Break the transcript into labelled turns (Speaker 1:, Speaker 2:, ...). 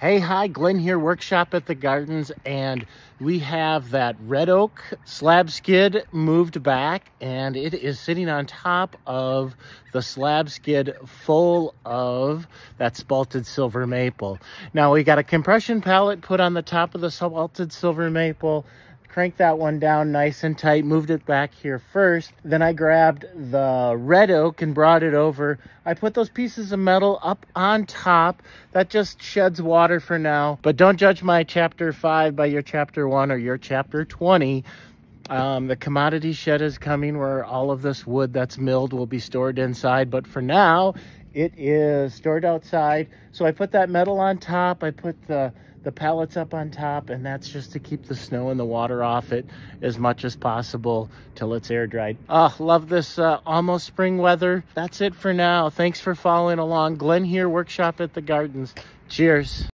Speaker 1: Hey, hi, Glenn here, Workshop at the Gardens, and we have that red oak slab skid moved back, and it is sitting on top of the slab skid full of that spalted silver maple. Now, we got a compression pallet put on the top of the spalted silver maple, cranked that one down nice and tight, moved it back here first. Then I grabbed the red oak and brought it over. I put those pieces of metal up on top. That just sheds water for now. But don't judge my chapter 5 by your chapter 1 or your chapter 20. Um, the commodity shed is coming where all of this wood that's milled will be stored inside. But for now, it is stored outside. So I put that metal on top. I put the the pallets up on top and that's just to keep the snow and the water off it as much as possible till it's air dried. Oh, love this uh, almost spring weather. That's it for now. Thanks for following along. Glenn here, Workshop at the Gardens. Cheers.